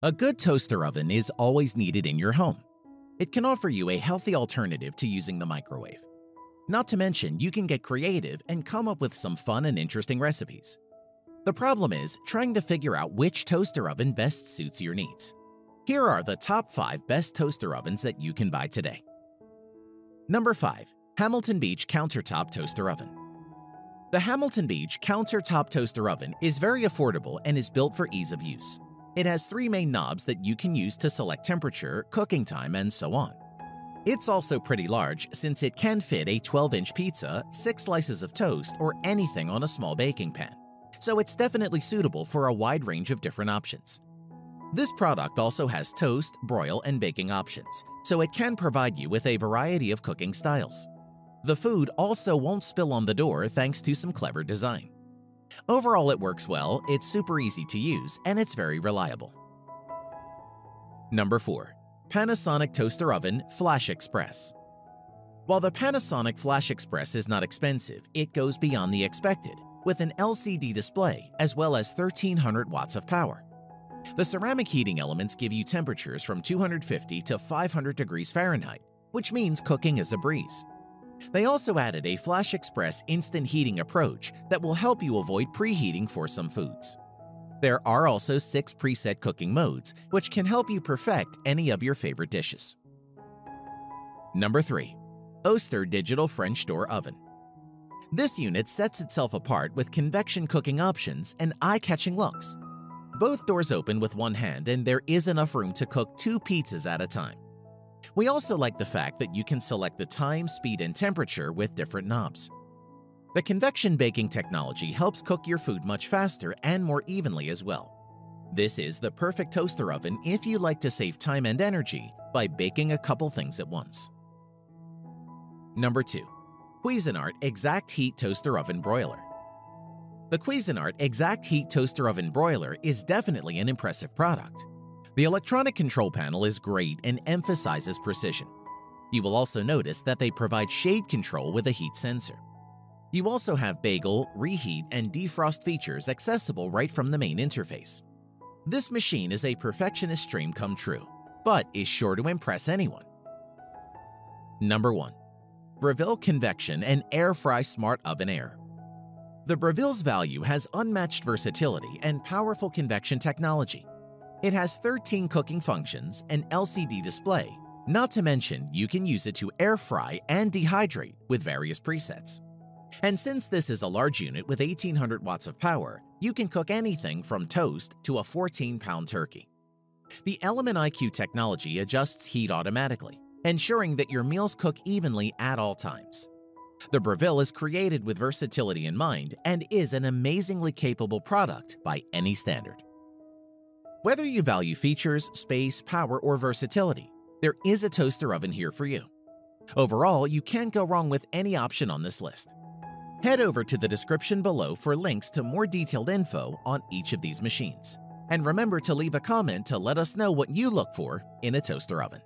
A good toaster oven is always needed in your home. It can offer you a healthy alternative to using the microwave. Not to mention, you can get creative and come up with some fun and interesting recipes. The problem is trying to figure out which toaster oven best suits your needs. Here are the top 5 best toaster ovens that you can buy today. Number 5. Hamilton Beach Countertop Toaster Oven The Hamilton Beach Countertop Toaster Oven is very affordable and is built for ease of use. It has three main knobs that you can use to select temperature, cooking time, and so on. It's also pretty large since it can fit a 12-inch pizza, 6 slices of toast, or anything on a small baking pan, so it's definitely suitable for a wide range of different options. This product also has toast, broil, and baking options, so it can provide you with a variety of cooking styles. The food also won't spill on the door thanks to some clever design. Overall, it works well, it's super easy to use, and it's very reliable. Number 4. Panasonic Toaster Oven FlashXpress While the Panasonic FlashXpress is not expensive, it goes beyond the expected, with an LCD display as well as 1300 watts of power. The ceramic heating elements give you temperatures from 250 to 500 degrees Fahrenheit, which means cooking is a breeze. They also added a FlashXpress instant heating approach that will help you avoid preheating for some foods. There are also six preset cooking modes, which can help you perfect any of your favorite dishes. Number 3. Oster Digital French Door Oven This unit sets itself apart with convection cooking options and eye-catching looks. Both doors open with one hand and there is enough room to cook two pizzas at a time. We also like the fact that you can select the time, speed, and temperature with different knobs. The convection baking technology helps cook your food much faster and more evenly as well. This is the perfect toaster oven if you like to save time and energy by baking a couple things at once. Number 2. Cuisinart Exact Heat Toaster Oven Broiler The Cuisinart Exact Heat Toaster Oven Broiler is definitely an impressive product. The electronic control panel is great and emphasizes precision. You will also notice that they provide shade control with a heat sensor. You also have bagel, reheat, and defrost features accessible right from the main interface. This machine is a perfectionist dream come true, but is sure to impress anyone. Number 1. Breville Convection and Air Fry Smart Oven Air The Breville's value has unmatched versatility and powerful convection technology. It has 13 cooking functions, and LCD display, not to mention you can use it to air fry and dehydrate with various presets. And since this is a large unit with 1800 watts of power, you can cook anything from toast to a 14-pound turkey. The Element IQ technology adjusts heat automatically, ensuring that your meals cook evenly at all times. The Breville is created with versatility in mind and is an amazingly capable product by any standard. Whether you value features, space, power, or versatility, there is a toaster oven here for you. Overall, you can't go wrong with any option on this list. Head over to the description below for links to more detailed info on each of these machines. And remember to leave a comment to let us know what you look for in a toaster oven.